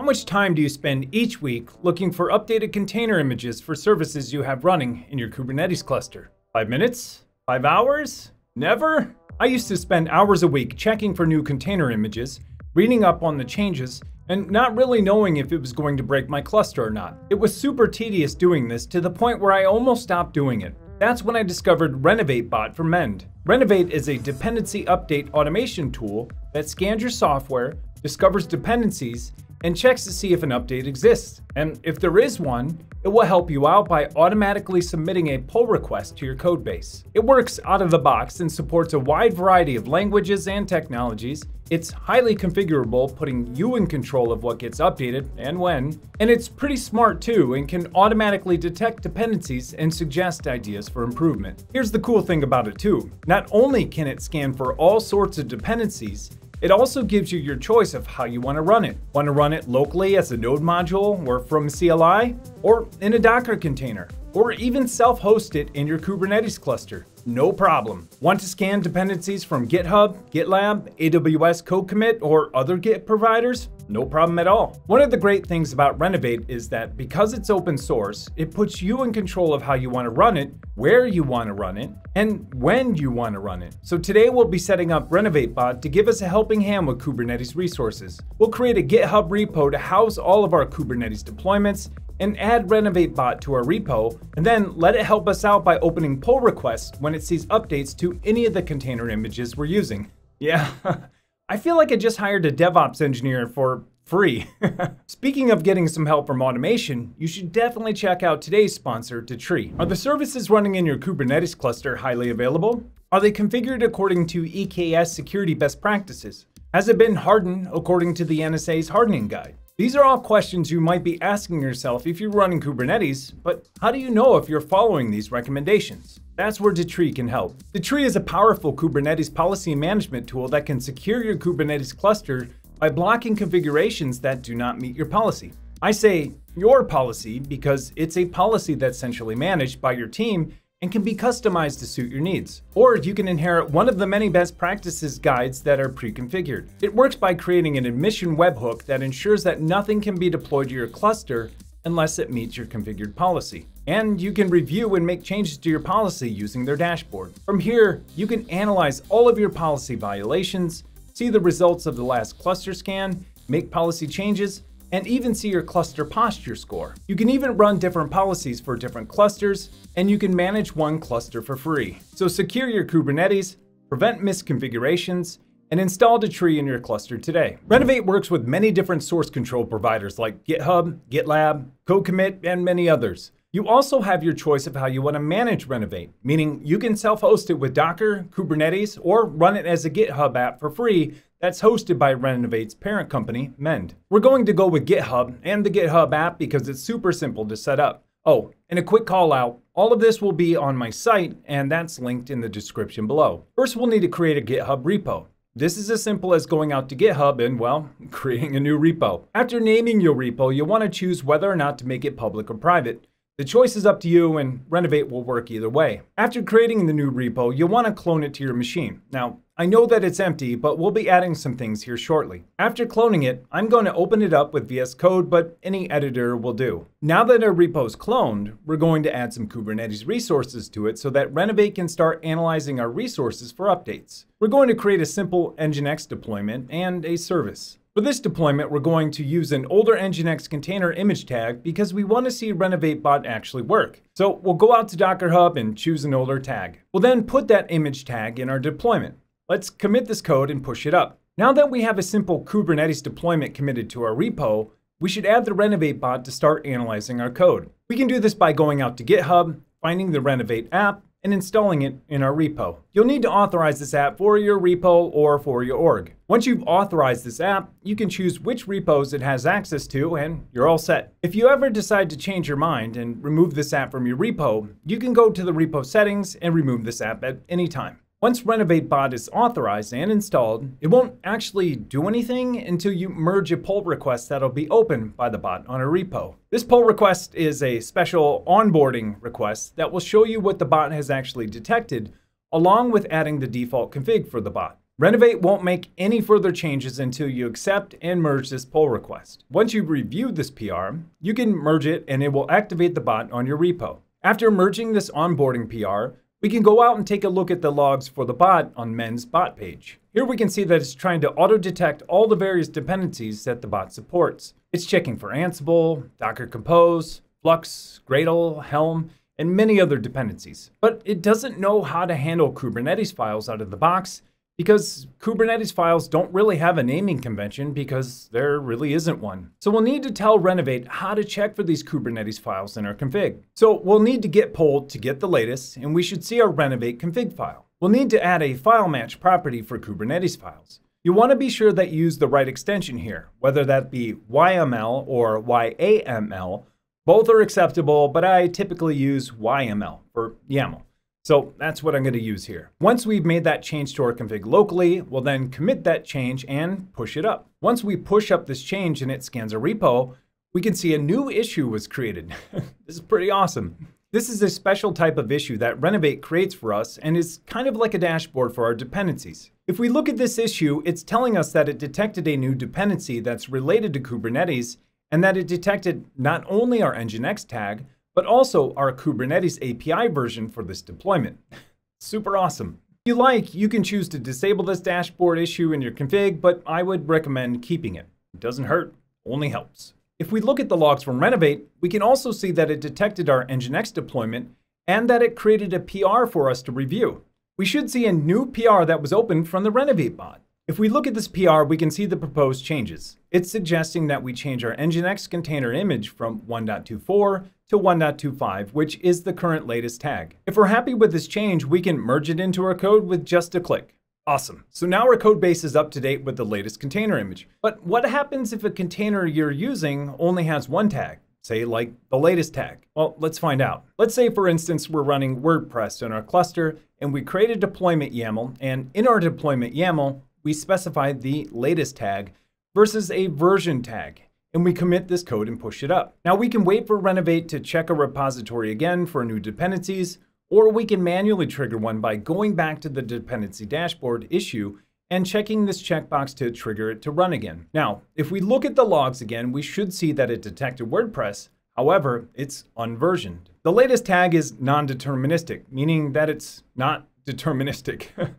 How much time do you spend each week looking for updated container images for services you have running in your Kubernetes cluster? Five minutes? Five hours? Never? I used to spend hours a week checking for new container images, reading up on the changes, and not really knowing if it was going to break my cluster or not. It was super tedious doing this to the point where I almost stopped doing it. That's when I discovered RenovateBot for Mend. Renovate is a dependency update automation tool that scans your software, discovers dependencies, and checks to see if an update exists. And if there is one, it will help you out by automatically submitting a pull request to your codebase. It works out of the box and supports a wide variety of languages and technologies. It's highly configurable, putting you in control of what gets updated and when. And it's pretty smart too and can automatically detect dependencies and suggest ideas for improvement. Here's the cool thing about it too. Not only can it scan for all sorts of dependencies, it also gives you your choice of how you want to run it. Want to run it locally as a node module or from CLI, or in a Docker container, or even self-host it in your Kubernetes cluster. No problem. Want to scan dependencies from GitHub, GitLab, AWS Code Commit, or other Git providers? No problem at all. One of the great things about Renovate is that because it's open source, it puts you in control of how you want to run it, where you want to run it, and when you want to run it. So today we'll be setting up RenovateBot to give us a helping hand with Kubernetes resources. We'll create a GitHub repo to house all of our Kubernetes deployments and add RenovateBot to our repo, and then let it help us out by opening pull requests when it sees updates to any of the container images we're using. Yeah, I feel like I just hired a DevOps engineer for free. Speaking of getting some help from automation, you should definitely check out today's sponsor, Datree. Are the services running in your Kubernetes cluster highly available? Are they configured according to EKS security best practices? Has it been hardened according to the NSA's hardening guide? These are all questions you might be asking yourself if you're running Kubernetes, but how do you know if you're following these recommendations? That's where Datree can help. Datree is a powerful Kubernetes policy management tool that can secure your Kubernetes cluster by blocking configurations that do not meet your policy. I say your policy because it's a policy that's centrally managed by your team and can be customized to suit your needs. Or you can inherit one of the many best practices guides that are pre-configured. It works by creating an admission webhook that ensures that nothing can be deployed to your cluster unless it meets your configured policy. And you can review and make changes to your policy using their dashboard. From here, you can analyze all of your policy violations, see the results of the last cluster scan, make policy changes, and even see your cluster posture score. You can even run different policies for different clusters, and you can manage one cluster for free. So secure your Kubernetes, prevent misconfigurations, and install Datree in your cluster today. Renovate works with many different source control providers like GitHub, GitLab, CodeCommit, and many others. You also have your choice of how you want to manage Renovate, meaning you can self-host it with Docker, Kubernetes, or run it as a GitHub app for free that's hosted by Renovate's parent company, Mend. We're going to go with GitHub and the GitHub app because it's super simple to set up. Oh, and a quick call out, all of this will be on my site and that's linked in the description below. First, we'll need to create a GitHub repo. This is as simple as going out to GitHub and, well, creating a new repo. After naming your repo, you'll want to choose whether or not to make it public or private. The choice is up to you and Renovate will work either way. After creating the new repo, you'll want to clone it to your machine. Now, I know that it's empty, but we'll be adding some things here shortly. After cloning it, I'm going to open it up with VS Code, but any editor will do. Now that our repo is cloned, we're going to add some Kubernetes resources to it so that Renovate can start analyzing our resources for updates. We're going to create a simple Nginx deployment and a service. For this deployment, we're going to use an older Nginx container image tag because we want to see RenovateBot actually work. So we'll go out to Docker Hub and choose an older tag. We'll then put that image tag in our deployment. Let's commit this code and push it up. Now that we have a simple Kubernetes deployment committed to our repo, we should add the RenovateBot to start analyzing our code. We can do this by going out to GitHub, finding the Renovate app, and installing it in our repo. You'll need to authorize this app for your repo or for your org. Once you've authorized this app, you can choose which repos it has access to and you're all set. If you ever decide to change your mind and remove this app from your repo, you can go to the repo settings and remove this app at any time. Once RenovateBot is authorized and installed, it won't actually do anything until you merge a pull request that'll be opened by the bot on a repo. This pull request is a special onboarding request that will show you what the bot has actually detected, along with adding the default config for the bot. Renovate won't make any further changes until you accept and merge this pull request. Once you've reviewed this PR, you can merge it and it will activate the bot on your repo. After merging this onboarding PR, we can go out and take a look at the logs for the bot on Mend's bot page. Here we can see that it's trying to auto-detect all the various dependencies that the bot supports. It's checking for Ansible, Docker Compose, Flux, Gradle, Helm, and many other dependencies. But it doesn't know how to handle Kubernetes files out of the box because Kubernetes files don't really have a naming convention because there really isn't one. So we'll need to tell Renovate how to check for these Kubernetes files in our config. So we'll need to git pull to get the latest, and we should see our Renovate config file. We'll need to add a file match property for Kubernetes files. You want to be sure that you use the right extension here, whether that be YML or YAML. Both are acceptable, but I typically use YML for YAML. So that's what I'm going to use here. Once we've made that change to our config locally, we'll then commit that change and push it up. Once we push up this change and it scans a repo, we can see a new issue was created. this is pretty awesome. This is a special type of issue that Renovate creates for us and is kind of like a dashboard for our dependencies. If we look at this issue, it's telling us that it detected a new dependency that's related to Kubernetes and that it detected not only our Nginx tag, but also our Kubernetes API version for this deployment. Super awesome. If you like, you can choose to disable this dashboard issue in your config, but I would recommend keeping it. It doesn't hurt, only helps. If we look at the logs from Renovate, we can also see that it detected our Nginx deployment and that it created a PR for us to review. We should see a new PR that was opened from the Renovate bot. If we look at this PR, we can see the proposed changes. It's suggesting that we change our Nginx container image from 1.24 to 1.25, which is the current latest tag. If we're happy with this change, we can merge it into our code with just a click. Awesome. So now our code base is up to date with the latest container image. But what happens if a container you're using only has one tag? Say like the latest tag. Well, let's find out. Let's say for instance, we're running WordPress in our cluster and we create a deployment YAML and in our deployment YAML, we specify the latest tag versus a version tag and we commit this code and push it up. Now we can wait for Renovate to check a repository again for new dependencies, or we can manually trigger one by going back to the dependency dashboard issue and checking this checkbox to trigger it to run again. Now, if we look at the logs again, we should see that it detected WordPress. However, it's unversioned. The latest tag is non-deterministic, meaning that it's not deterministic.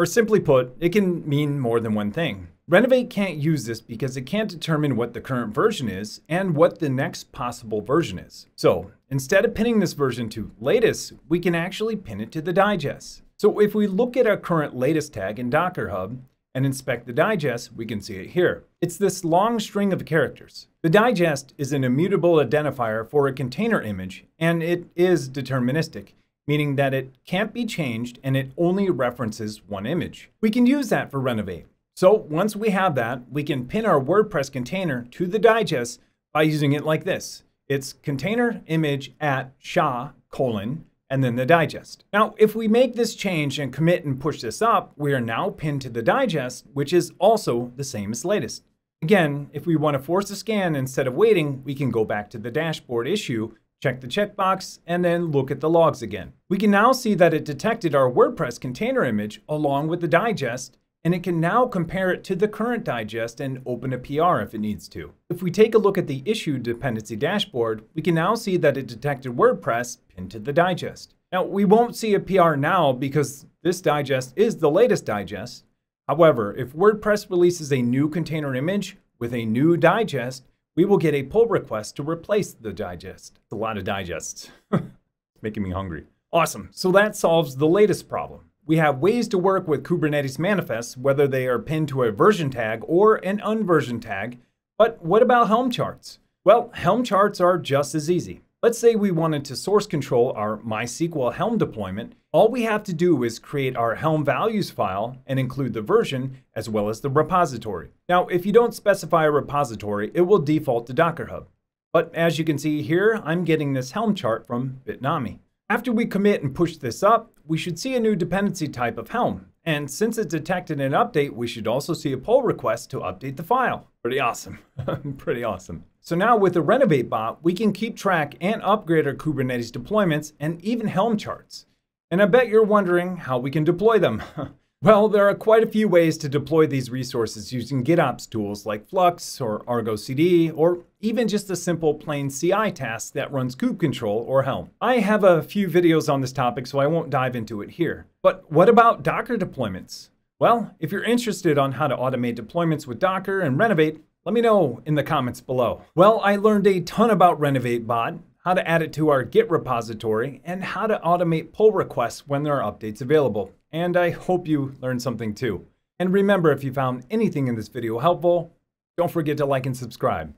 or simply put, it can mean more than one thing. Renovate can't use this because it can't determine what the current version is and what the next possible version is. So instead of pinning this version to latest, we can actually pin it to the digest. So if we look at our current latest tag in Docker Hub and inspect the digest, we can see it here. It's this long string of characters. The digest is an immutable identifier for a container image, and it is deterministic, meaning that it can't be changed and it only references one image. We can use that for Renovate. So once we have that, we can pin our WordPress container to the digest by using it like this. It's container image at SHA colon and then the digest. Now, if we make this change and commit and push this up, we are now pinned to the digest, which is also the same as latest. Again, if we want to force a scan instead of waiting, we can go back to the dashboard issue, check the checkbox, and then look at the logs again. We can now see that it detected our WordPress container image along with the digest and it can now compare it to the current digest and open a PR if it needs to. If we take a look at the issue dependency dashboard, we can now see that it detected WordPress pinned to the digest. Now, we won't see a PR now because this digest is the latest digest. However, if WordPress releases a new container image with a new digest, we will get a pull request to replace the digest. It's a lot of digests. making me hungry. Awesome. So that solves the latest problem. We have ways to work with Kubernetes manifests, whether they are pinned to a version tag or an unversion tag. But what about Helm charts? Well, Helm charts are just as easy. Let's say we wanted to source control our MySQL Helm deployment. All we have to do is create our Helm values file and include the version as well as the repository. Now, if you don't specify a repository, it will default to Docker Hub. But as you can see here, I'm getting this Helm chart from Bitnami. After we commit and push this up, we should see a new dependency type of Helm. And since it detected an update, we should also see a pull request to update the file. Pretty awesome. Pretty awesome. So now with the Renovate bot, we can keep track and upgrade our Kubernetes deployments and even Helm charts. And I bet you're wondering how we can deploy them. Well, there are quite a few ways to deploy these resources using GitOps tools like Flux or Argo CD, or even just a simple plain CI task that runs kube control or Helm. I have a few videos on this topic, so I won't dive into it here. But what about Docker deployments? Well, if you're interested on how to automate deployments with Docker and Renovate, let me know in the comments below. Well, I learned a ton about Renovate Bot, how to add it to our Git repository, and how to automate pull requests when there are updates available. And I hope you learned something too. And remember, if you found anything in this video helpful, don't forget to like and subscribe.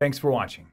Thanks for watching.